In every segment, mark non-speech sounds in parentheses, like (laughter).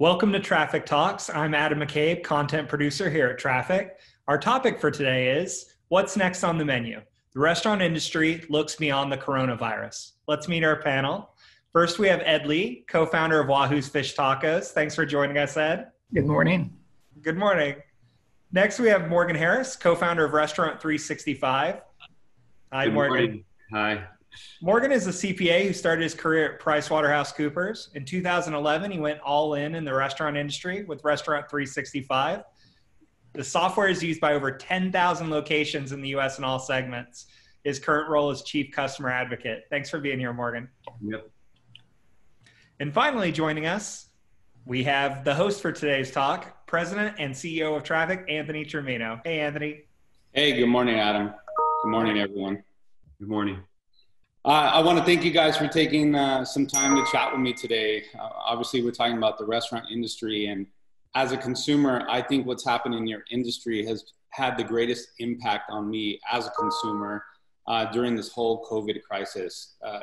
Welcome to TRAFFIK Talks. I'm Adam McCabe, content producer here at TRAFFIK. Our topic for today is What's next on the menu? The restaurant industry looks beyond the coronavirus. Let's meet our panel. First, we have Ed Lee, co founder of Wahoo's Fish Tacos. Thanks for joining us, Ed. Good morning. Good morning. Next, we have Morgan Harris, co founder of Restaurant365. Hi, Good Morgan. Morning. Hi. Morgan is a CPA who started his career at PricewaterhouseCoopers. In 2011, he went all in in the restaurant industry with Restaurant365. The software is used by over 10,000 locations in the US in all segments. His current role is Chief Customer Advocate. Thanks for being here, Morgan. Yep. And finally, joining us, we have the host for today's talk, President and CEO of TRAFFIK, Anthony Trimino. Hey, Anthony. Hey, good morning, Adam. Good morning, everyone. Good morning. Uh, I want to thank you guys for taking uh, some time to chat with me today. Uh, obviously, we're talking about the restaurant industry, and as a consumer, I think what's happened in your industry has had the greatest impact on me as a consumer uh, during this whole COVID crisis. Uh,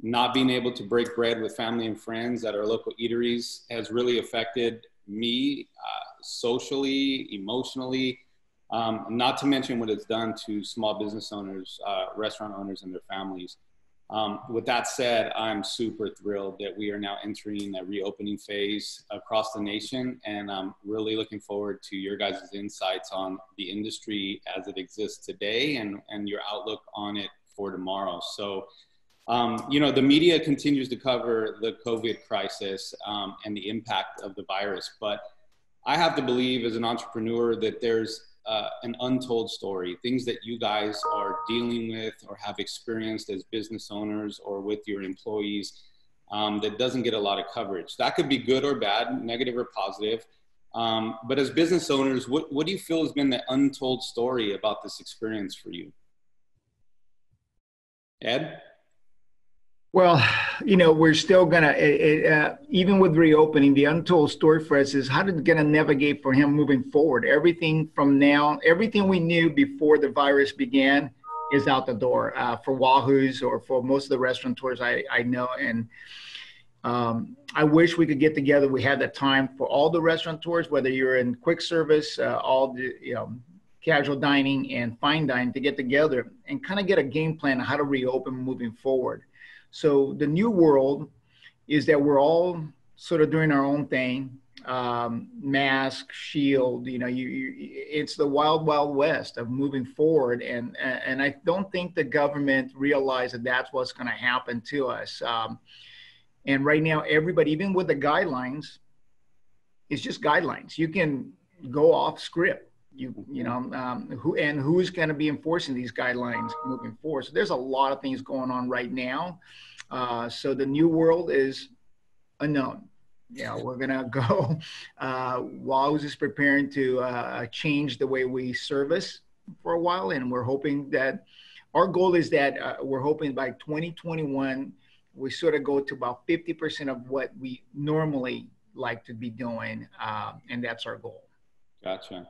not being able to break bread with family and friends at our local eateries has really affected me uh, socially, emotionally, um, not to mention what it's done to small business owners, restaurant owners, and their families. Um, with that said, I'm super thrilled that we are now entering a reopening phase across the nation, and I'm really looking forward to your guys' insights on the industry as it exists today and, and your outlook on it for tomorrow. So, um, you know, the media continues to cover the COVID crisis um, and the impact of the virus, but I have to believe as an entrepreneur that there's uh, an untold story, things that you guys are dealing with or have experienced as business owners or with your employees um, that doesn't get a lot of coverage. That could be good or bad, negative or positive. Um, but as business owners, what, what do you feel has been the untold story about this experience for you? Ed? Well, you know, we're still gonna, uh, even with reopening, the untold story for us is how to gonna navigate for him moving forward. Everything from now, everything we knew before the virus began is out the door uh, for Wahoo's or for most of the restaurateurs I, I know. And um, I wish we could get together. We had that time for all the restaurateurs, whether you're in quick service, uh, all the, you know, casual dining and fine dining to get together and kind of get a game plan on how to reopen moving forward. So the new world is that we're all sort of doing our own thing. Um, mask, shield, you know, you, you, it's the wild, wild west of moving forward. And, and I don't think the government realized that that's what's going to happen to us. Um, and right now, everybody, even with the guidelines, it's just guidelines. You can go off script you you know um, who and who's going to be enforcing these guidelines moving forward. So there's a lot of things going on right now. Uh, so the new world is unknown. Yeah we're going (laughs) to go uh, Wahoo's is preparing to uh, change the way we service for a while and we're hoping that our goal is that uh, we're hoping by 2021 we sort of go to about 50% of what we normally like to be doing uh, and that's our goal. Gotcha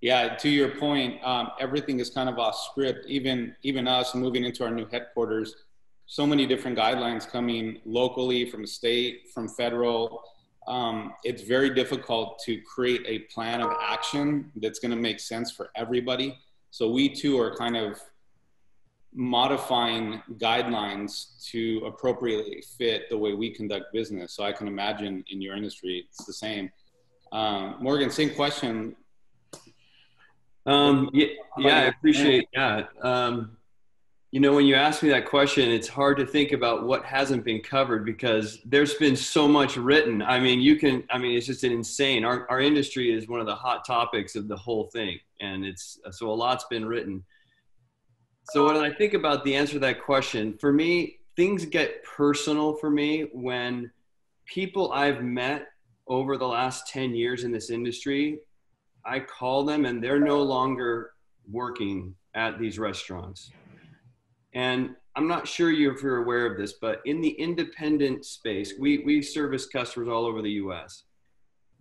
yeah, to your point, um, everything is kind of off script. Even even us moving into our new headquarters, so many different guidelines coming locally from state, from federal. Um, it's very difficult to create a plan of action that's going to make sense for everybody. So we too are kind of modifying guidelines to appropriately fit the way we conduct business. So I can imagine in your industry it's the same. Um, Morgan, same question um, yeah, yeah, I appreciate that. Um, you know, when you ask me that question, it's hard to think about what hasn't been covered because there's been so much written. I mean, you can, I mean, it's just an insane. Our, our industry is one of the hot topics of the whole thing. And it's, so a lot's been written. So when I think about the answer to that question, for me, things get personal for me when people I've met over the last 10 years in this industry I call them and they're no longer working at these restaurants. And I'm not sure if you're aware of this, but in the independent space, we, we service customers all over the US.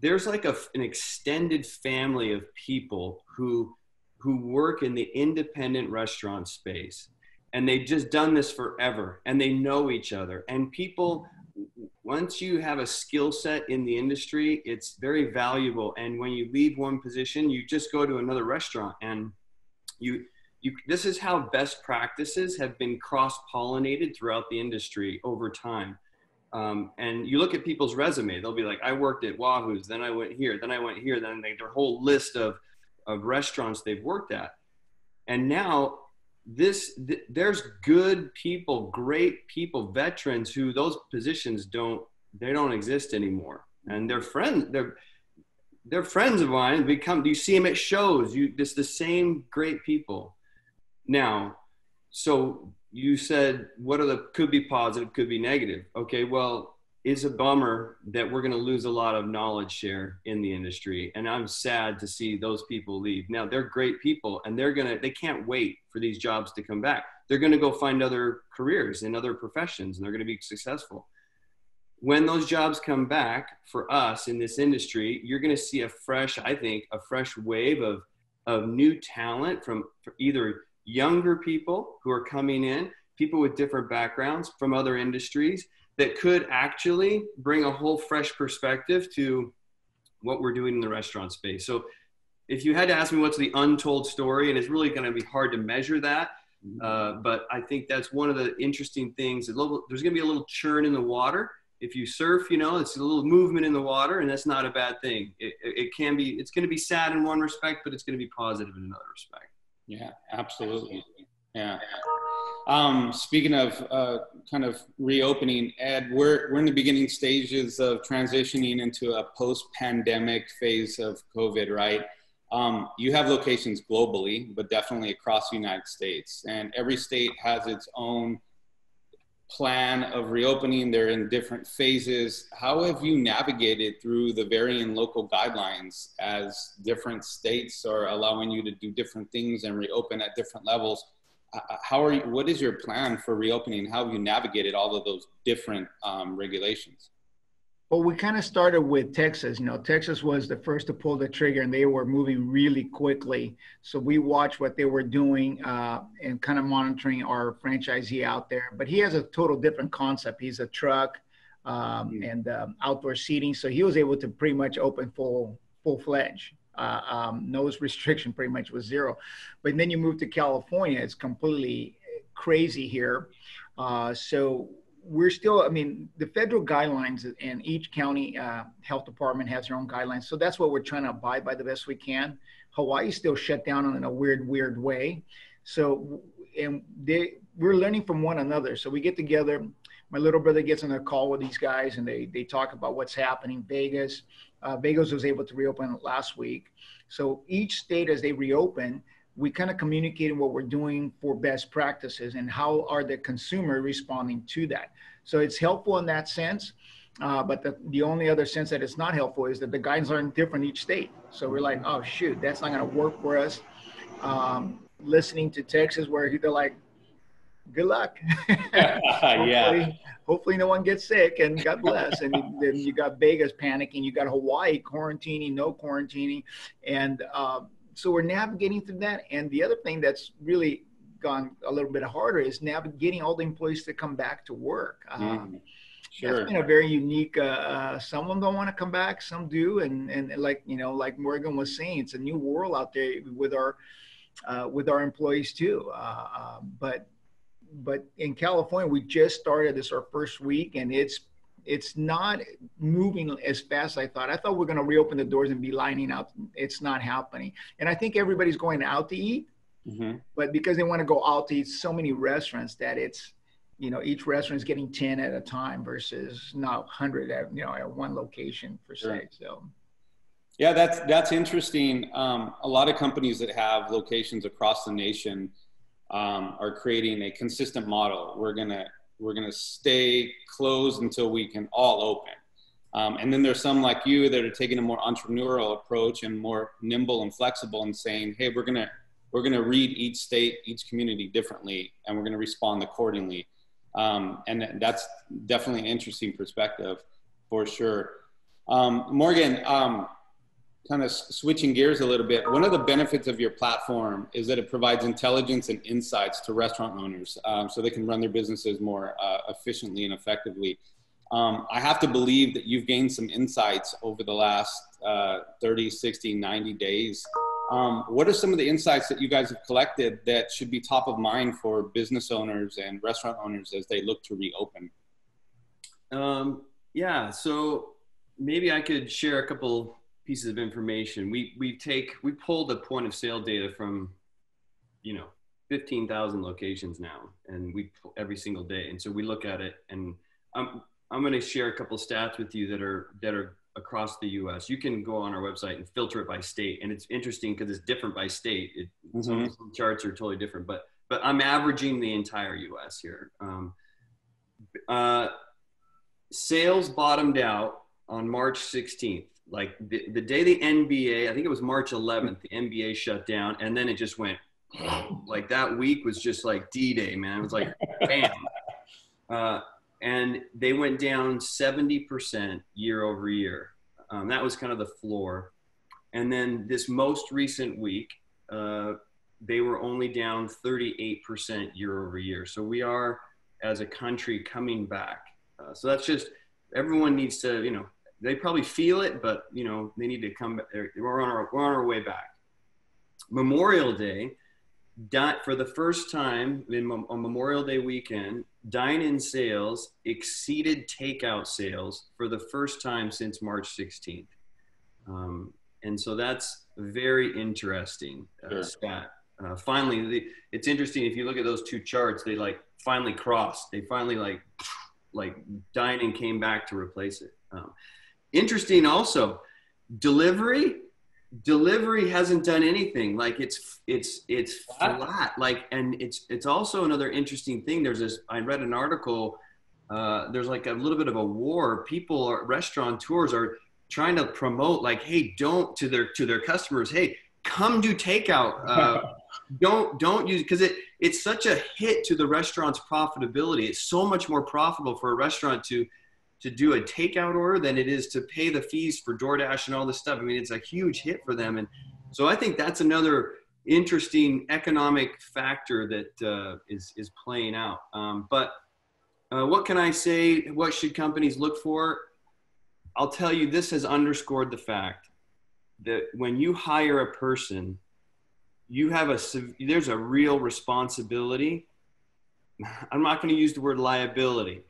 There's like a, an extended family of people who, who work in the independent restaurant space. And they've just done this forever and they know each other. And people once you have a skill set in the industry, it's very valuable. And when you leave one position, you just go to another restaurant and you you, this is how best practices have been cross pollinated throughout the industry over time. Um, and you look at people's resume, they'll be like, I worked at Wahoo's, then I went here, then I went here, then they, their whole list of, of restaurants they've worked at. And now this, th- there's good people, great people, veterans who those positions don't, they don't exist anymore. And they're friends, they're, they're friends of mine become, you see them at shows? You, just the same great people now, so you said what are the could be positive, could be negative. Okay, well, it's a bummer that we're going to lose a lot of knowledge share in the industry, and I'm sad to see those people leave. Now they're great people, and they're gonna they can't wait for these jobs to come back. They're going to go find other careers in other professions, and they're going to be successful when those jobs come back for us in this industry, you're going to see a fresh, I think, a fresh wave of, of new talent from either younger people who are coming in, people with different backgrounds from other industries that could actually bring a whole fresh perspective to what we're doing in the restaurant space. So if you had to ask me what's the untold story, and it's really going to be hard to measure that, uh, but I think that's one of the interesting things. There's going to be a little churn in the water. If you surf, you know, it's a little movement in the water, and that's not a bad thing. It, it can be, it's going to be sad in one respect, but it's going to be positive in another respect. Yeah, absolutely. Yeah. Um, speaking of uh, kind of reopening, Ed, we're, we're in the beginning stages of transitioning into a post pandemic phase of COVID, right? Um, you have locations globally, but definitely across the United States. And every state has its own plan of reopening. They're in different phases. How have you navigated through the varying local guidelines as different states are allowing you to do different things and reopen at different levels? Uh, uh, how are you, what is your plan for reopening? How have you navigated all of those different um, regulations? Well, we kind of started with Texas. You know, Texas was the first to pull the trigger, and they were moving really quickly. So we watched what they were doing uh, and kind of monitoring our franchisee out there. But he has a total different concept. He's a truck um, mm-hmm. and um, outdoor seating, so he was able to pretty much open full full fledged. Uh, um, no (laughs) restriction, pretty much was zero. But then you move to California, it's completely crazy here. Uh, so we're still, I mean, the federal guidelines and each county uh, health department has their own guidelines. So that's what we're trying to abide by the best we can. Hawaii still shut down in a weird, weird way. So, and they, we're learning from one another. So we get together. My little brother gets on a call with these guys and they, they talk about what's happening. Vegas, uh, Vegas was able to reopen last week. So each state, as they reopen, we kind of communicating what we're doing for best practices and how are the consumer responding to that. So it's helpful in that sense. Uh, but the, the only other sense that it's not helpful is that the guidelines are different each state. So we're like, oh shoot, that's not going to work for us. Um, listening to Texas where they're like, good luck. (laughs) hopefully, yeah. Hopefully no one gets sick and God bless. and then you got Vegas panicking. You got Hawaii quarantining, no quarantining. And, uh, so we're navigating through that. And the other thing that's really gone a little bit harder is navigating all the employees to come back to work. Um, mm, sure. That's been a very unique. Uh, uh, some of them don't want to come back, some do, and and like you know, like Morgan was saying, it's a new world out there with our uh, with our employees too. Uh, um, but but in California, we just started this our first week, and it's it's not moving as fast as I thought. I thought we are going to reopen the doors and be lining out. It's not happening. And I think everybody's going out to eat, mm-hmm. but because they want to go out to eat so many restaurants that it's, you know, each restaurant is getting 10 at a time versus not 100 at, you know, at one location per se. So. Yeah, that's, that's interesting. Um, a lot of companies that have locations across the nation um, are creating a consistent model. We're to we're to stay closed until we can all open. Um, and then there's some like you that are taking a more entrepreneurial approach and more nimble and flexible and saying, hey, we're to we're to read each state, each community differently, and we're to respond accordingly. Um, and that's definitely an interesting perspective for sure. Um, Morgan, um, kind of switching gears a little bit, one of the benefits of your platform is that it provides intelligence and insights to restaurant owners um, so they can run their businesses more uh, efficiently and effectively. Um, I have to believe that you've gained some insights over the last uh, 30, 60, 90 days. Um, what are some of the insights that you guys have collected that should be top of mind for business owners and restaurant owners as they look to reopen? Um, yeah, so maybe I could share a couple pieces of information. We we take we pull the point of sale data from, you know, fifteen thousand locations now, and we every single day, and so we look at it, and I'm I'm going to share a couple stats with you that are that are across the U.S. You can go on our website and filter it by state, and it's interesting because it's different by state. It, mm-hmm. some, some, charts are totally different, but but I'm averaging the entire U.S. here. Um, uh, sales bottomed out on March 16th. Like the, the day the NBA, I think it was March 11th, the NBA shut down, and then it just went (sniffs) like that week was just like D-Day, man. It was like bam. (laughs) Uh, and they went down 70% year over year. Um, that was kind of the floor. And then this most recent week, uh, they were only down 38% year over year. So we are, as a country, coming back. Uh, so that's just everyone needs to, you know, they probably feel it, but you know, they need to come. We're on our we're on our way back. Memorial Day, for the first time in, on Memorial Day weekend, dine-in sales exceeded takeout sales for the first time since March 16th. Um, and so that's very interesting uh, sure. stat. Uh, finally, the, it's interesting if you look at those two charts, they like finally crossed. They finally like like dining came back to replace it. Um, interesting also, delivery delivery hasn't done anything. Like it's it's it's flat. like and it's it's also another interesting thing. There's this i read an article uh, there's like a little bit of a war. People are restaurateurs are trying to promote like hey don't to their to their customers hey come do takeout uh, (laughs) don't don't use because it it's such a hit to the restaurant's profitability. It's so much more profitable for a restaurant to to do a takeout order than it is to pay the fees for DoorDash and all this stuff. I mean, it's a huge hit for them. And so I think that's another interesting economic factor that uh, is is playing out. Um, but uh, what can I say? What should companies look for? I'll tell you, this has underscored the fact that when you hire a person, you have a there's a real responsibility. (laughs) I'm not going to use the word liability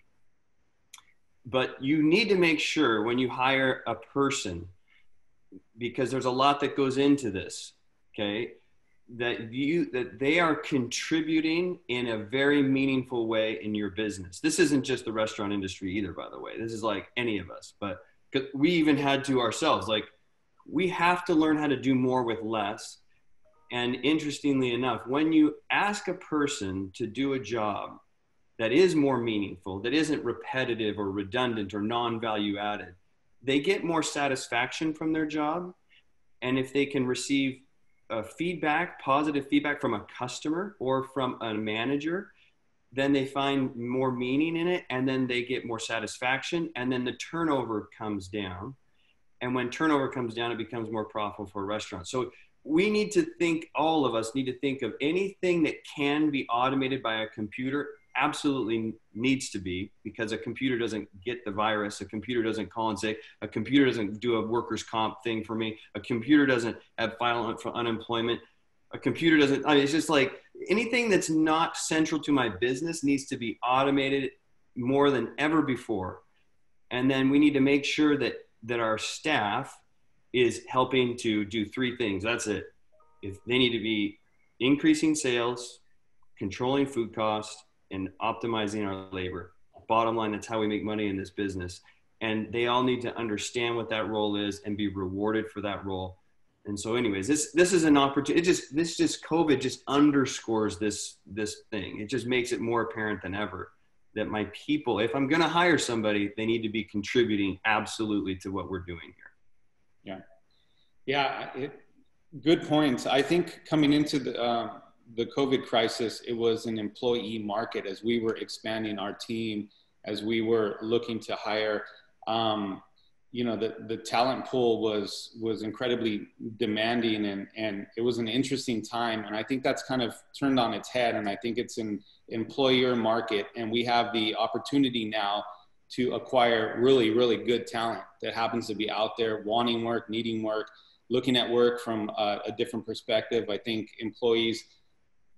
but you need to make sure when you hire a person because there's a lot that goes into this okay that you that they are contributing in a very meaningful way in your business. This isn't just the restaurant industry either by the way. This is like any of us but we even had to ourselves. Like we have to learn how to do more with less. And interestingly enough when you ask a person to do a job that is more meaningful, that isn't repetitive or redundant or non value added, they get more satisfaction from their job. And if they can receive uh, feedback, positive feedback from a customer or from a manager, then they find more meaning in it and then they get more satisfaction and then the turnover comes down and when turnover comes down it becomes more profitable for a restaurant so we need to think all of us need to think of anything that can be automated by a computer absolutely needs to be because a computer doesn't get the virus. A computer doesn't call and say, a computer doesn't do a workers' comp thing for me. A computer doesn't have file for unemployment. A computer doesn't, I mean, it's just like anything that's not central to my business needs to be automated more than ever before. And then we need to make sure that, that our staff is helping to do three things. That's it. If they need to be increasing sales, controlling food costs, and optimizing our labor. Bottom line, that's how we make money in this business. And they all need to understand what that role is and be rewarded for that role. And so, anyways, this this is an opportunity. It just this just COVID just underscores this this thing. It just makes it more apparent than ever that my people, if I'm going to hire somebody, they need to be contributing absolutely to what we're doing here. Yeah, yeah, it, good points. I think coming into the uh, the COVID crisis, it was an employee market as we were expanding our team, as we were looking to hire. Um, you know, the, the talent pool was was incredibly demanding, and and it was an interesting time. And I think that's kind of turned on its head. And I think it's an employer market, and we have the opportunity now to acquire really, really good talent that happens to be out there wanting work, needing work, looking at work from a, a different perspective. I think employees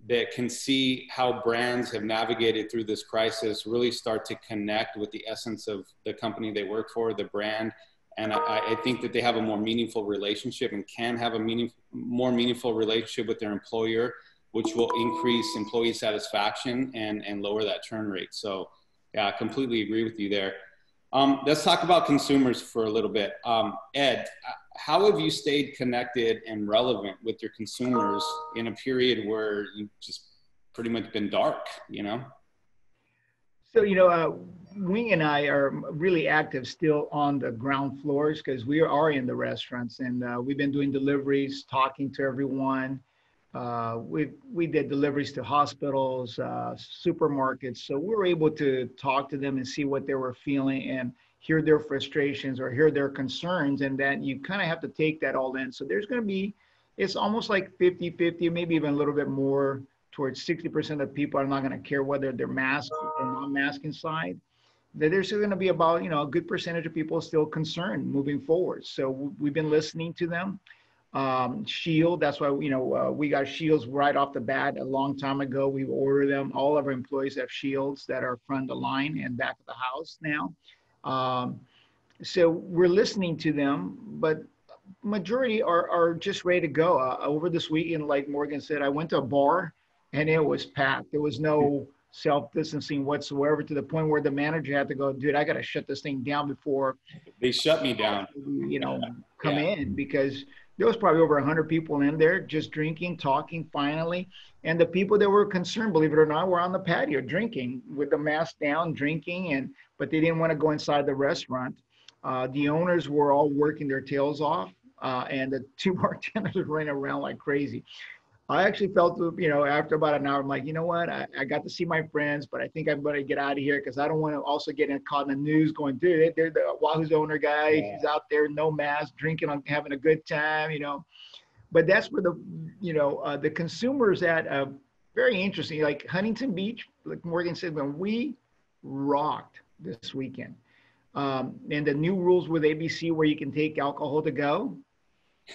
that can see how brands have navigated through this crisis really start to connect with the essence of the company they work for, the brand. And I, I think that they have a more meaningful relationship and can have a meaning, more meaningful relationship with their employer, which will increase employee satisfaction and, and lower that churn rate. So yeah, I completely agree with you there. Um, let's talk about consumers for a little bit. Um, Ed, how have you stayed connected and relevant with your consumers in a period where you've just pretty much been dark, you know? So, you know, uh, Wing and I are really active still on the ground floors because we are in the restaurants and uh, we've been doing deliveries, talking to everyone. Uh, we we did deliveries to hospitals, uh, supermarkets, so we were able to talk to them and see what they were feeling and hear their frustrations or hear their concerns, and then you kind of have to take that all in. So there's going to be, it's almost like 50-50, maybe even a little bit more towards 60% of people are not going to care whether they're masked or not masked inside. that There's going to be about you know a good percentage of people still concerned moving forward. So we've been listening to them um, shield. That's why you know uh, we got shields right off the bat a long time ago. We ordered them. All of our employees have shields that are front of the line and back of the house now. Um, so we're listening to them, but majority are are just ready to go. Uh, over this weekend, like Morgan said, I went to a bar and it was packed. There was no self distancing whatsoever to the point where the manager had to go, dude, I got to shut this thing down before they shut me down. You know, come yeah. in because there was probably over 100 people in there just drinking talking finally. And the people that were concerned believe it or not were on the patio drinking with the mask down drinking and but they didn't want to go inside the restaurant. Uh, the owners were all working their tails off uh, and the two (laughs) bartenders were running around like crazy I actually felt, you know, after about an hour, I'm like, you know what? I, I got to see my friends, but I think I'm going to get out of here because I don't want to also get in, caught in the news going, dude, they're the Wahoo's owner guy. Yeah. He's out there, no mask, drinking, having a good time, you know. But that's where the, you know, uh, the consumers at uh, very interesting. Like Huntington Beach, like Morgan said, when we rocked this weekend. Um, and the new rules with ABC where you can take alcohol to go,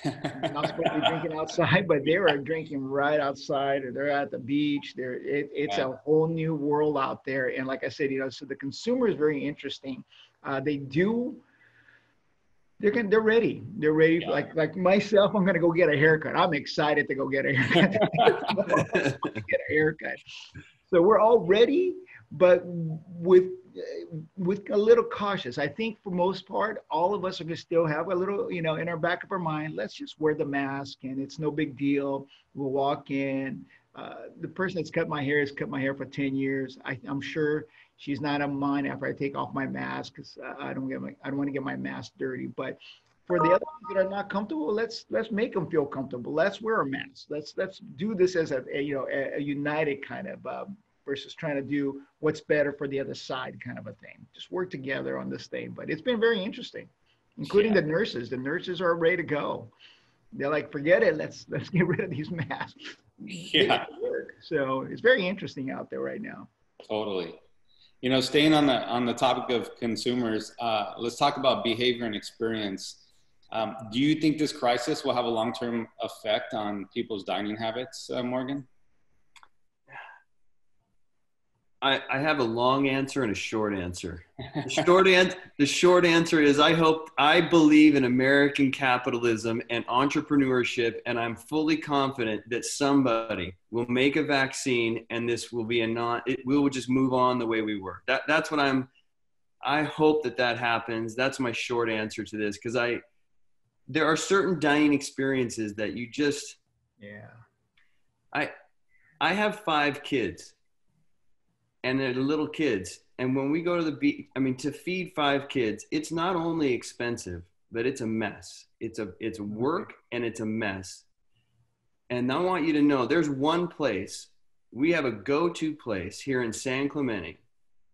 not supposed to be drinking (laughs) outside, but they are drinking right outside, or they're at the beach. They're it, it's yeah. a whole new world out there. And like I said, you know, so the consumer is very interesting. Uh, they do. They're gonna, they're ready. They're ready. Yeah. Like like myself, I'm gonna go get a haircut. I'm excited to go get a haircut. (laughs) (laughs) get a haircut. So we're all ready, but with with a little cautious. I think for most part, all of us are going to still have a little, you know, in our back of our mind, let's just wear the mask and it's no big deal. We'll walk in. Uh, the person that's cut my hair has cut my hair for 10 years. I, am sure she's not on mine after I take off my mask because I don't get my, I don't want to get my mask dirty. But for the other ones that are not comfortable, let's let's make them feel comfortable. Let's wear a mask. Let's let's do this as a, a you know a, a united kind of uh, versus trying to do what's better for the other side kind of a thing. Just work together on this thing. But it's been very interesting, including yeah. the nurses. The nurses are ready to go. They're like, forget it. Let's let's get rid of these masks. Yeah. So it's very interesting out there right now. Totally. You know, staying on the on the topic of consumers, uh, let's talk about behavior and experience. Um, do you think this crisis will have a long term effect on people's dining habits, uh, Morgan? I, I have a long answer and a short answer. The short, an- the short answer is I hope, I believe in American capitalism and entrepreneurship, and I'm fully confident that somebody will make a vaccine and this will be a non, it, we will just move on the way we were. That, that's what I'm, I hope that that happens. That's my short answer to this because I, there are certain dining experiences that you just, yeah. I, I have five kids and they're little kids. And when we go to the beach, I mean, to feed five kids, it's not only expensive, but it's a mess. It's a it's work and it's a mess. And I want you to know there's one place we have a go-to place here in San Clemente,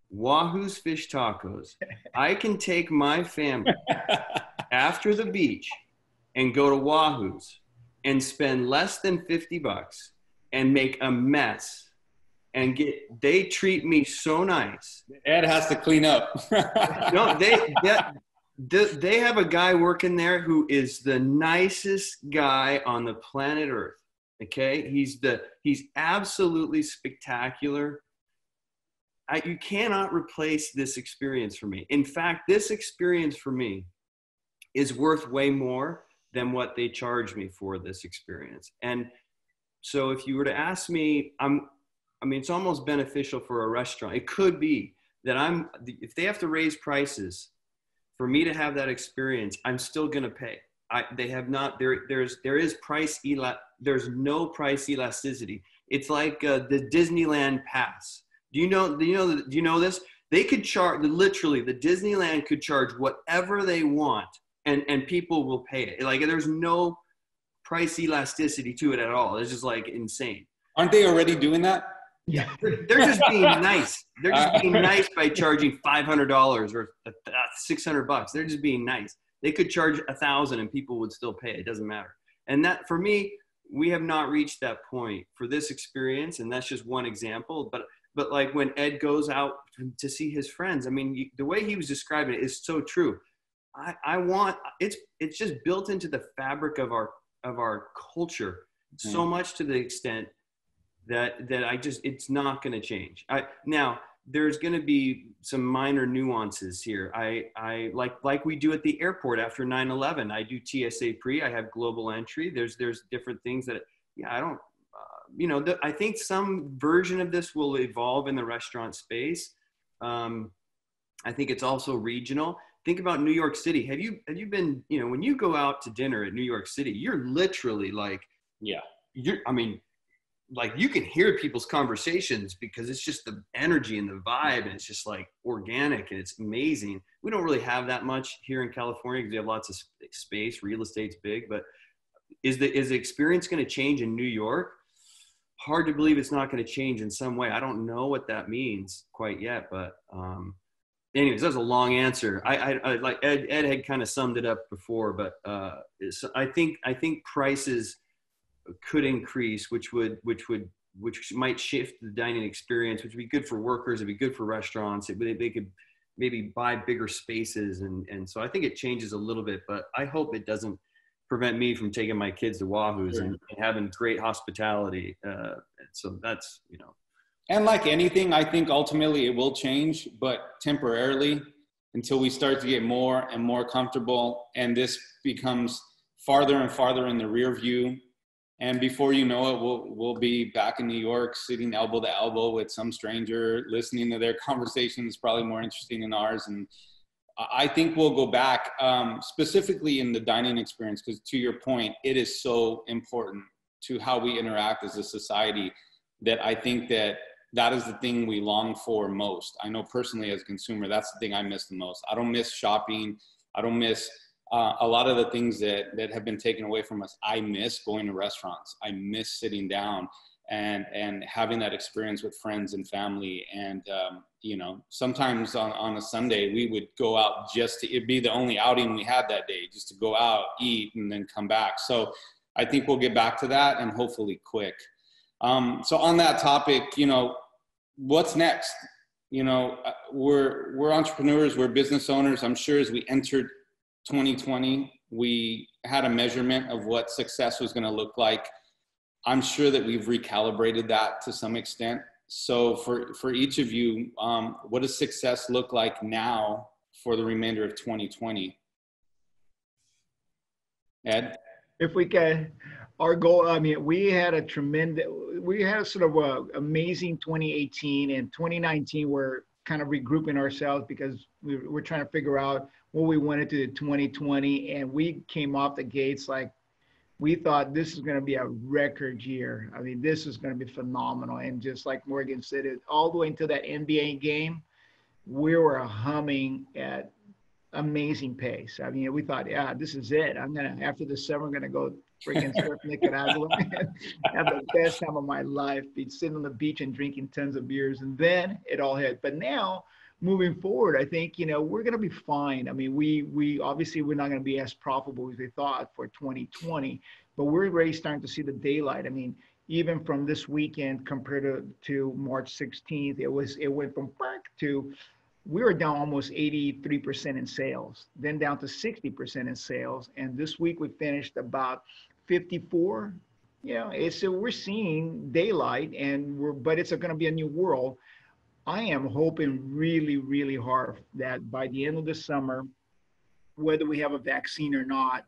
Wahoo's Fish Tacos. (laughs) I can take my family after the beach and go to Wahoo's and spend less than 50 bucks and make a mess and get they treat me so nice. Ed has to clean up. (laughs) no, they, they they have a guy working there who is the nicest guy on the planet Earth. Okay, he's the he's absolutely spectacular. I, you cannot replace this experience for me. In fact, this experience for me is worth way more than what they charge me for this experience. And so if you were to ask me, I'm I mean, it's almost beneficial for a restaurant. It could be that I'm, if they have to raise prices for me to have that experience, I'm still going to pay. I, they have not, there, there's, there is price, ela, there's no price elasticity. It's like uh, the Disneyland pass. Do you know, do you know, do you know this? They could charge, literally, the Disneyland could charge whatever they want and, and people will pay it. Like there's no price elasticity to it at all. It's just like insane. Aren't they already doing that? Yeah, (laughs) they're just being nice. They're just being (laughs) nice by charging five hundred dollars or six hundred bucks. They're just being nice. They could charge a thousand and people would still pay. It doesn't matter. And that for me, we have not reached that point for this experience, and that's just one example. But but like when Ed goes out to see his friends, I mean, the way he was describing it is so true. I, I want it's it's just built into the fabric of our of our culture so mm. much to the extent that that I just it's not going to change. I now there's going to be some minor nuances here. I I like like we do at the airport after 9/11. I do TSA pre. I have global entry. There's there's different things that yeah I don't uh, you know the, I think some version of this will evolve in the restaurant space. Um, I think it's also regional. Think about New York City. Have you have you been you know when you go out to dinner at New York City, you're literally like yeah you're I mean like you can hear people's conversations because it's just the energy and the vibe and it's just like organic and it's amazing. We don't really have that much here in california because we have lots of space. Real estate's big but is the is the experience going to change in new york? Hard to believe it's not going to change in some way. I don't know what that means quite yet but um anyways that was a long answer. I i, I like ed, ed had kind of summed it up before but uh i think i think prices could increase, which would which would which might shift the dining experience, which would be good for workers, it'd be good for restaurants. It, they could maybe buy bigger spaces, and and so I think it changes a little bit. But I hope it doesn't prevent me from taking my kids to Wahoo's sure. and, and, having great hospitality. Uh, so that's you know. And like anything, I think ultimately it will change, but temporarily until we start to get more and more comfortable, and this becomes farther and farther in the rear view and before you know it, we'll we'll be back in New York, sitting elbow to elbow with some stranger, listening to their (laughs) conversations, probably more interesting than ours. And I think we'll go back um, specifically in the dining experience because, to your point, it is so important to how we interact as a society that I think that that is the thing we long for most. I know personally as a consumer, that's the thing I miss the most. I don't miss shopping. I don't miss uh, a lot of the things that that have been taken away from us i miss going to restaurants. I miss sitting down and and having that experience with friends and family. And um, you know sometimes on, on a sunday we would go out just to it'd be the only outing we had that day just to go out eat and then come back. So i think we'll get back to that and hopefully quick. Um, so on that topic you know what's next? You know uh, we're we're entrepreneurs we're business owners. I'm sure as we entered 2020, we had a measurement of what success was going to look like. I'm sure that we've recalibrated that to some extent. So for, for each of you, um, what does success look like now for the remainder of 2020? Ed? If we can, our goal, I mean, we had a tremendous, we had sort of a amazing 2018 and 2019 we're kind of regrouping ourselves because we, we're trying to figure out what we wanted to do 2020 and we came off the gates like we thought this is going to be a record year. I mean this is going to be phenomenal. And just like morgan said it all the way into that nba game we were humming at amazing pace. I mean we thought yeah this is it. I'm gonna after the summer i'm gonna go freaking surf nicaragua have the best time of my life be sitting on the beach and drinking tons of beers and then it all hit but now moving forward, I think you know we're going to be fine. I mean, we we obviously we're not going to be as profitable as we thought for 2020, but we're already starting to see the daylight. I mean, even from this weekend compared to, to March 16th, it was it went from back to we were down almost 83% in sales, then down to 60% in sales, and this week we finished about 54. You know, it's so we're seeing daylight, and we're but it's going to be a new world. I am hoping really, really hard that by the end of the summer, whether we have a vaccine or not,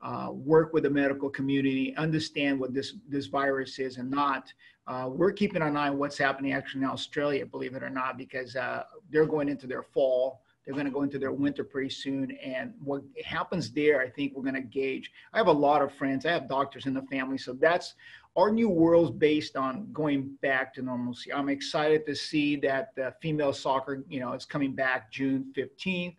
uh, work with the medical community, understand what this this virus is and not. Uh, we're keeping an eye on what's happening actually in Australia, believe it or not, because uh, they're going into their fall. They're going to go into their winter pretty soon, and what happens there, I think we're going to gauge. I have a lot of friends. I have doctors in the family, so that's our new world's based on going back to normalcy. I'm excited to see that the female soccer, you know, is coming back June 15th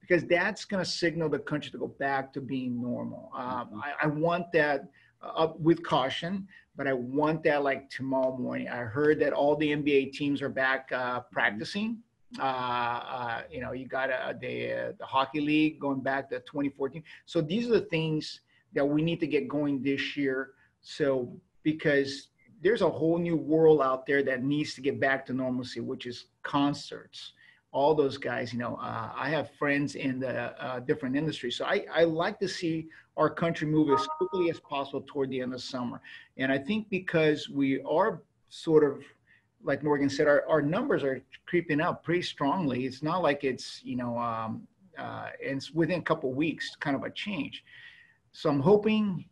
because that's going to signal the country to go back to being normal. Um, mm-hmm. I, I, want that uh, with caution, but I want that like tomorrow morning. I heard that all the NBA teams are back uh, practicing. Uh, uh, you know, you got uh, the the hockey league going back to 2014. So these are the things that we need to get going this year. So because there's a whole new world out there that needs to get back to normalcy, which is concerts all those guys, you know, uh, I have friends in the uh, different industries. So I, I like to see our country move as quickly as possible toward the end of summer. And I think because we are sort of, like Morgan said, our, our numbers are creeping up pretty strongly. It's not like it's, you know, um, uh, it's within a couple weeks, kind of a change. So I'm hoping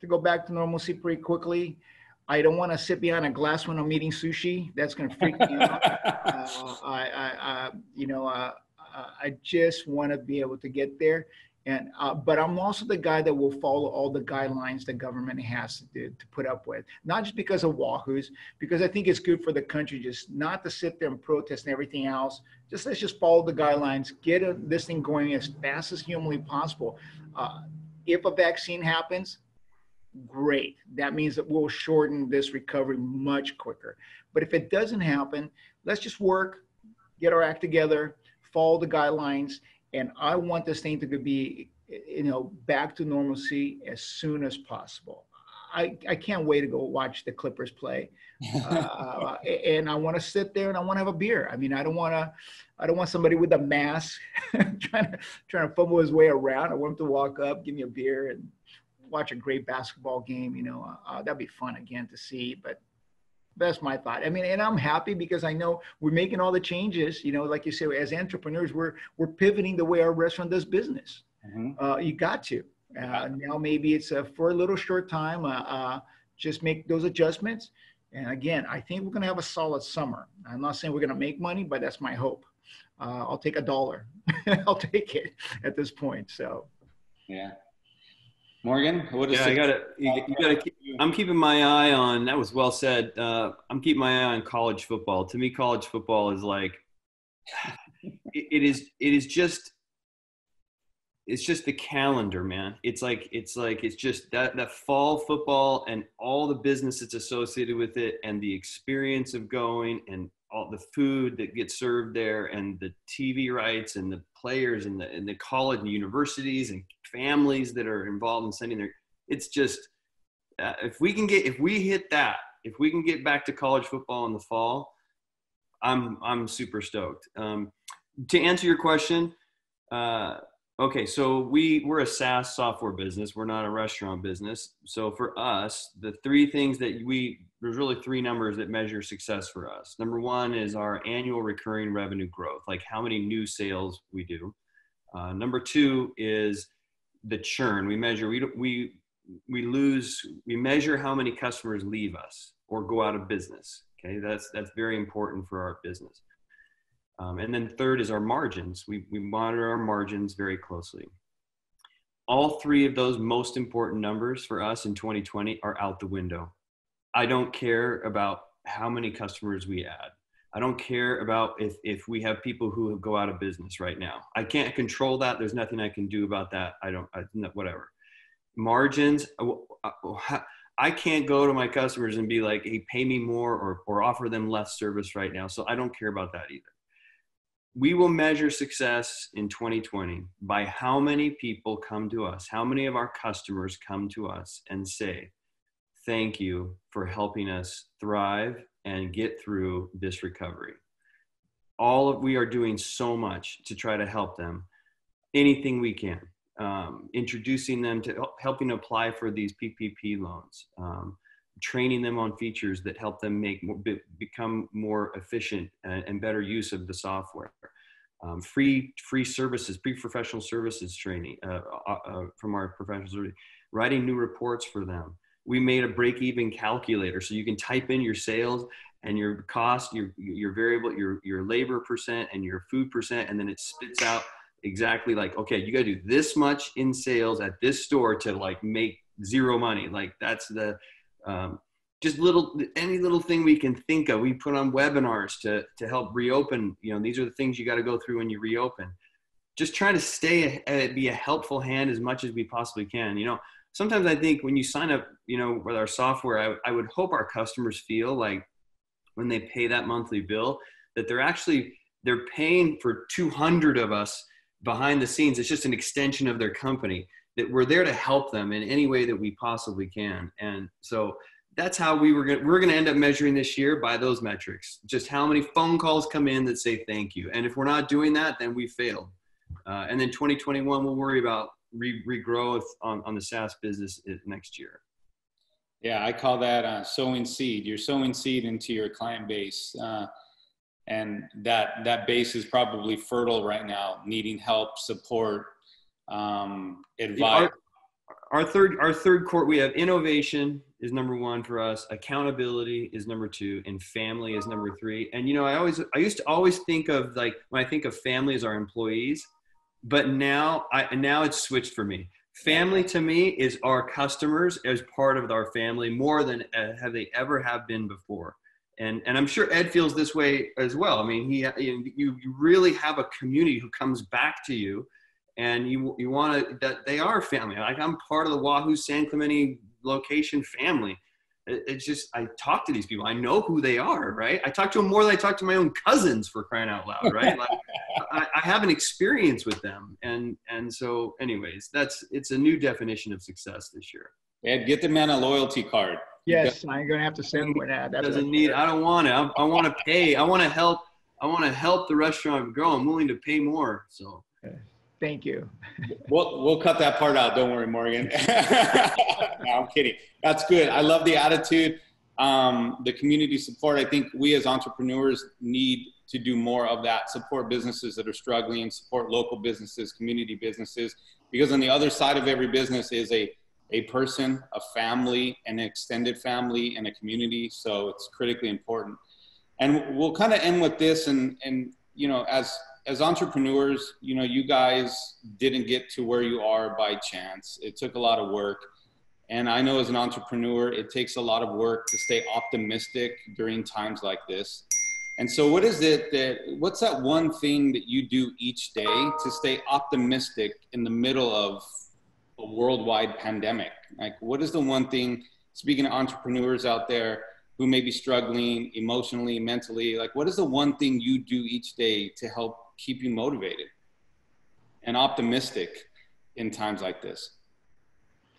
to go back to normalcy pretty quickly. I don't want to sit behind a glass when I'm eating sushi. That's going to freak me out. (laughs) Uh, I, I, I, you know, uh, uh, I just want to be able to get there. And, uh, but I'm also the guy that will follow all the guidelines the government has to, do, to put up with, not just because of Wahoos, because I think it's good for the country just not to sit there and protest and everything else. Just let's just follow the guidelines, get a, this thing going as fast as humanly possible. Uh, if a vaccine happens, great. That means that we'll shorten this recovery much quicker. But if it doesn't happen, let's just work, get our act together, follow the guidelines, and I want this thing to be, you know, back to normalcy as soon as possible. I, I can't wait to go watch the Clippers play, (laughs) uh, and I want to sit there and I want to have a beer. I mean, I don't want to, I don't want somebody with a mask (laughs) trying to trying to fumble his way around. I want him to walk up, give me a beer, and watch a great basketball game. You know, uh, that'd be fun again to see. But that's my thought. I mean, and I'm happy because I know we're making all the changes. You know, like you say, as entrepreneurs, we're we're pivoting the way our restaurant does business. Mm-hmm. Uh, you got to. Uh, now maybe it's uh, for a little short time. Uh, uh, just make those adjustments. And again, I think we're going to have a solid summer. I'm not saying we're going to make money, but that's my hope. Uh, I'll take a dollar. (laughs) I'll take it at this point. So. Yeah. Morgan, what is yeah, I got to, you, you got to keep, I'm keeping my eye on, that was well said. Uh, I'm keeping my eye on college football. To me, college football is like, (sighs) it, it is, it is just, it's just the calendar, man. It's like, it's like, it's just that, that fall football and all the business that's associated with it and the experience of going and all the food that gets served there and the TV rights and the players and the, and the college and universities and families that are involved in sending their, it's just, uh, if we can get, if we hit that, if we can get back to college football in the fall, I'm, I'm super stoked. Um, to answer your question, uh, Okay, so we we're a SaaS software business. We're not a restaurant business. So for us, the three things that we there's really three numbers that measure success for us. Number one is our annual recurring revenue growth, like how many new sales we do. Uh, number two is the churn. We measure we we we lose we measure how many customers leave us or go out of business. Okay, that's that's very important for our business. Um, and then third is our margins. We, we monitor our margins very closely. All three of those most important numbers for us in 2020 are out the window. I don't care about how many customers we add. I don't care about if, if we have people who go out of business right now. I can't control that. There's nothing I can do about that. I don't, I, whatever. Margins, uh, uh, I can't go to my customers and be like, hey, pay me more or, or offer them less service right now. So I don't care about that either we will measure success in 2020 by how many people come to us, how many of our customers come to us and say, thank you for helping us thrive and get through this recovery. All of we are doing so much to try to help them, anything we can. Um, introducing them to helping apply for these PPP loans, um, training them on features that help them make more, be, become more efficient and, and, better use of the software. Um, free free services, pre professional services training uh, uh, uh, from our professionals, writing new reports for them. We made a break even calculator so you can type in your sales and your cost, your your variable, your your labor percent, and your food percent, and then it spits out exactly like okay, you got to do this much in sales at this store to like make zero money. Like that's the um, just little any little thing we can think of. We put on webinars to to help reopen. You know, these are the things you got to go through when you reopen. Just trying to stay a, be a helpful hand as much as we possibly can. You know, sometimes I think when you sign up, you know, with our software, I, I would hope our customers feel like when they pay that monthly bill that they're actually they're paying for 200 of us behind the scenes it's just an extension of their company that we're there to help them in any way that we possibly can. And so that's how we were going we're going to end up measuring this year by those metrics. Just how many phone calls come in that say thank you. And if we're not doing that then we failed. Uh, and then 2021 we'll worry about re- regrowth on, on the saas business next year. Yeah, I call that uh, sowing seed. You're sowing seed into your client base, uh, and that that base is probably fertile right now, needing help, support, um, advice. Our, our third our third court we have innovation is number one for us. Accountability is number two, and family is number three. And you know, I always I used to always think of like when I think of family as our employees, but now I now it's switched for me family to me is our customers as part of our family more than uh, have they ever have been before and and i'm sure ed feels this way as well i mean he you, you really have a community who comes back to you and you you want to that they are family like i'm part of the wahoo san clemente location family it's just I talk to these people. I know who they are, right? I talk to them more than I talk to my own cousins for crying out loud, right? (laughs) Like I, I, have an experience with them, and and so, anyways, that's it's a new definition of success this year. Ed, get the man a loyalty card. Yes, I'm gonna have to send one out. That doesn't need. I don't want it. I, I want to pay. I want to help. I want to help the restaurant grow. I'm willing to pay more. So. Okay. Thank you. we'll we'll cut that part out. Don't worry, Morgan. (laughs) no, I'm kidding. That's good. I love the attitude, um, the community support. I think we as entrepreneurs need to do more of that. Support businesses that are struggling. Support local businesses, community businesses. Because on the other side of every business is a a person, a family, an extended family, and a community. So it's critically important. And we'll kind of end with this. And and you know, as as entrepreneurs, you know, you guys didn't get to where you are by chance. It took a lot of work. And I know as an entrepreneur, it takes a lot of work to stay optimistic during times like this. And so, what is it that, what's that one thing that you do each day to stay optimistic in the middle of a worldwide pandemic? Like, what is the one thing, speaking of entrepreneurs out there, who may be struggling emotionally, mentally, like what is the one thing you do each day to help keep you motivated and optimistic in times like this?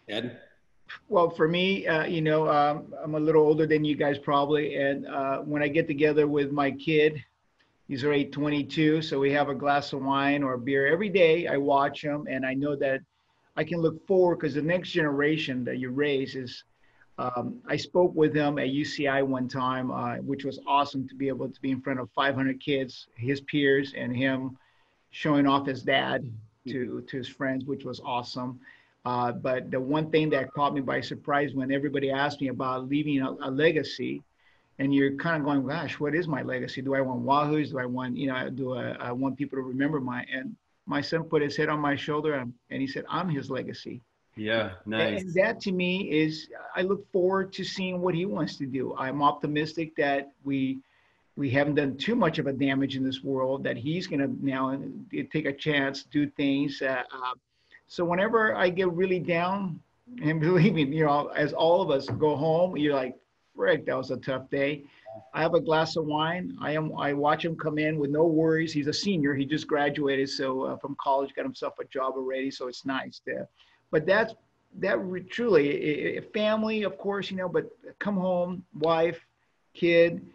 Ed? Well, for me, uh, you know, um, I'm a little older than you guys probably. And uh, when I get together with my kid, he's already 22, so we have a glass of wine or beer every day. I watch him and I know that I can look forward because the next generation that you raise is. Um, I spoke with him at UCI one time, uh, which was awesome to be able to be in front of 500 kids, his peers, and him showing off his dad to, to his friends, which was awesome. Uh, but the one thing that caught me by surprise when everybody asked me about leaving a, a, legacy, and you're kind of going, gosh, what is my legacy? Do I want Wahoo's? Do I want, you know, do I, I want people to remember my, and my son put his head on my shoulder and, and he said, I'm his legacy. Yeah, nice. And that to me is, I look forward to seeing what he wants to do. I'm optimistic that we, we haven't done too much of a damage in this world, that he's going to now take a chance, do things. Uh, uh, so whenever I get really down, and (laughs) believe me, you know, as all of us go home, you're like, frick, that was a tough day. I have a glass of wine. I am. I watch him come in with no worries. He's a senior. He just graduated, so uh, from college, got himself a job already. So it's nice. To, but that's that re- truly, family, of course, you know, but come home, wife, kid,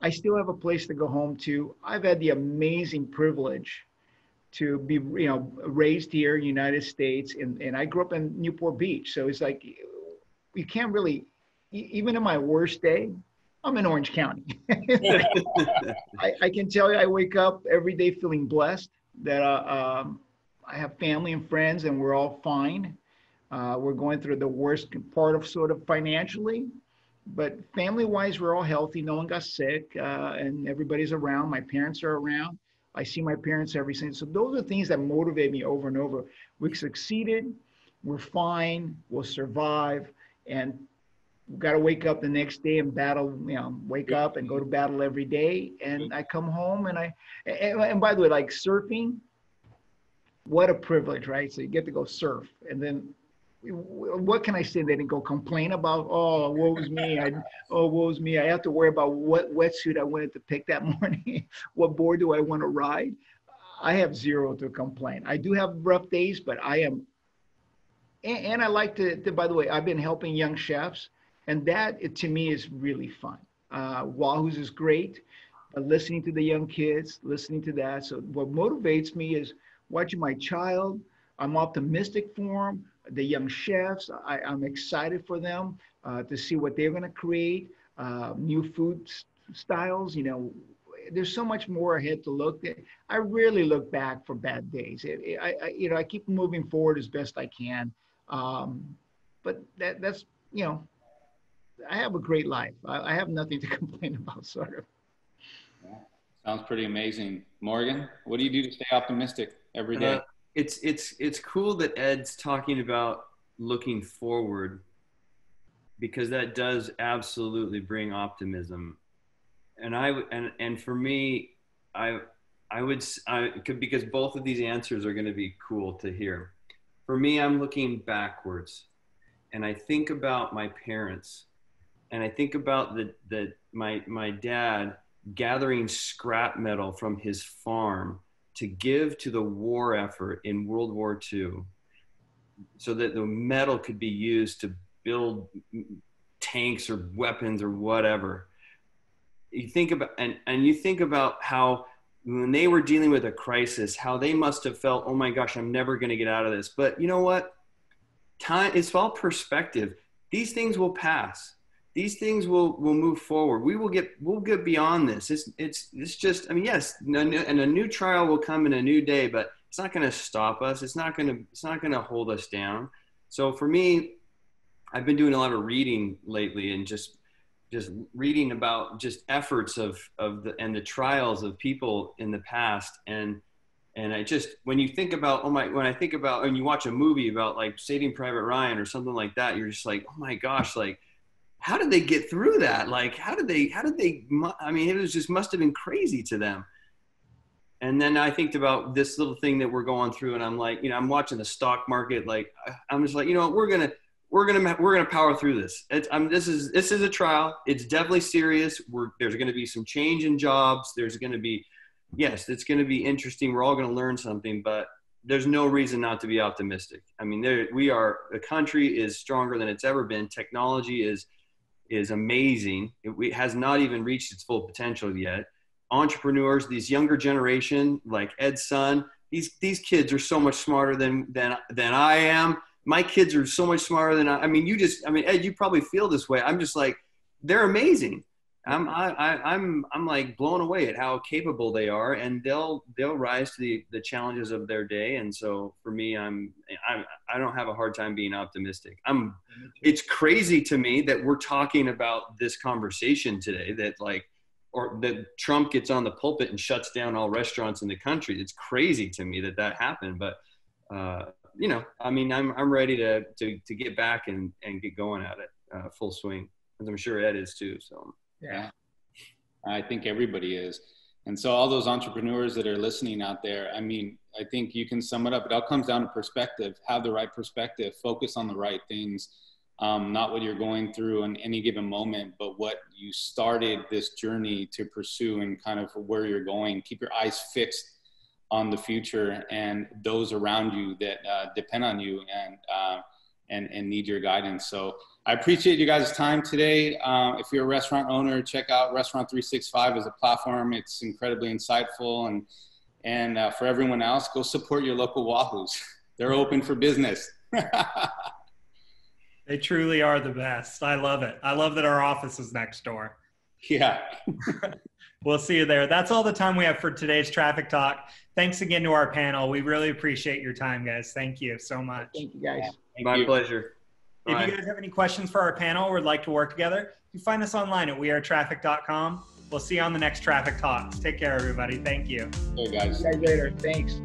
I still have a place to go home to. I've had the amazing privilege to be, you know, raised here, United States, and, and I grew up in Newport Beach. So it's like, you can't really, even in my worst day, I'm in Orange County. (laughs) (laughs) I, I, can tell you, I wake up every day feeling blessed that uh, um, I have family and friends, and we're all fine. Uh, we're going through the worst part of sort of financially, but family wise, we're all healthy. No one got sick, uh, and everybody's around. My parents are around. I see my parents every single. So those are things that motivate me over and over. We succeeded. We're fine. We'll survive. And we've got to wake up the next day and battle. You know, wake up and go to battle every day. And I come home and I. And, and by the way, like surfing. What a privilege, right? So you get to go surf, and then what can I say? They didn't go complain about, oh, woe's me. I, oh, woe's me. I have to worry about what wetsuit I wanted to pick that (laughs) morning. what board do I want to ride? I have zero to complain. I do have rough days, but I am, and, and I like to, to, by the way, I've been helping young chefs, and that it, to me is really fun. Uh, Wahoo's is great, but listening to the young kids, listening to that. So what motivates me is watching my child. I'm optimistic for them the young chefs. I, am excited for them uh, to see what they're going to create, uh, new food styles. You know, there's so much more ahead to look. At. I really look back for bad days. It, it, I, I, you know, I keep moving forward as best I can. Um, but that, that's, you know, I have a great life. I, I have nothing to (laughs) complain about, sort of. Sounds pretty amazing. Morgan, what do you do to stay optimistic every day? Uh, it's it's it's cool that Ed's talking about looking forward because that does absolutely bring optimism. And I and and for me, I I would I could because both of these answers are going to be cool to hear. For me, I'm looking backwards, and I think about my parents, and I think about the the my my dad gathering scrap metal from his farm to give to the war effort in World War II so that the metal could be used to build tanks or weapons or whatever. You think about, and, and you think about how when they were dealing with a crisis, how they must have felt, oh my gosh, I'm never going to get out of this. But you know what? Time, it's all perspective. These things will pass these things will will move forward. We will get we'll get beyond this. It's it's it's just I mean yes, and a new trial will come in a new day, but it's not going to stop us. It's not going to it's not going to hold us down. So for me, I've been doing a lot of reading lately and just just reading about just efforts of of the and the trials of people in the past and and I just when you think about oh my when I think about when you watch a movie about like Saving Private Ryan or something like that, you're just like oh my gosh like how did they get through that? Like, how did they, how did they, I mean, it was just must have been crazy to them. And then I think about this little thing that we're going through, and I'm like, you know, I'm watching the stock market. Like, I'm just like, you know, we're gonna, we're gonna, we're gonna power through this. It's, I'm, this is, this is a trial. It's definitely serious. We're, there's going to be some change in jobs. There's going to be, yes, it's going to be interesting. We're all going to learn something, but there's no reason not to be optimistic. I mean, there, we are, the country is stronger than it's ever been. Technology is is amazing. It, has not even reached its full potential yet. Entrepreneurs, these younger generation, like Ed's son, these these kids are so much smarter than than than I am. My kids are so much smarter than I. I mean, you just, I mean, Ed, you probably feel this way. I'm just like, they're amazing. I'm I, I, I'm I'm like blown away at how capable they are, and they'll they'll rise to the, the challenges of their day. And so for me, I'm I I don't have a hard time being optimistic. I'm. It's crazy to me that we're talking about this conversation today. That like, or that Trump gets on the pulpit and shuts down all restaurants in the country. It's crazy to me that that happened. But uh, you know, I mean, I'm I'm ready to to to get back and and get going at it uh, full swing, as I'm sure Ed is too. So. Yeah. I think everybody is. And so all those entrepreneurs that are listening out there, I mean, I think you can sum it up. It all comes down to perspective. Have the right perspective. Focus on the right things. Um, not what you're going through in any given moment, but what you started this journey to pursue and kind of where you're going. Keep your eyes fixed on the future and those around you that uh, depend on you. And uh, and, and need your guidance. So I appreciate you guys' time today. Uh, if you're a restaurant owner, check out Restaurant365 as a platform. It's incredibly insightful. And, and uh, for everyone else, go support your local Wahoo's. (laughs) They're open for business. (laughs) they truly are the best. I love it. I love that our office is next door. Yeah. (laughs) we'll see you there. That's all the time we have for today's TRAFFIK Talk. Thanks again to our panel. We really appreciate your time, guys. Thank you so much. Thank you, guys. Thank My you. pleasure. If Bye. you guys have any questions for our panel or would like to work together, you find us online at wearetraffik.com. We'll see you on the next TRAFFIK Talks. Take care, everybody. Thank you. Hey, guys. See you guys later. Thanks.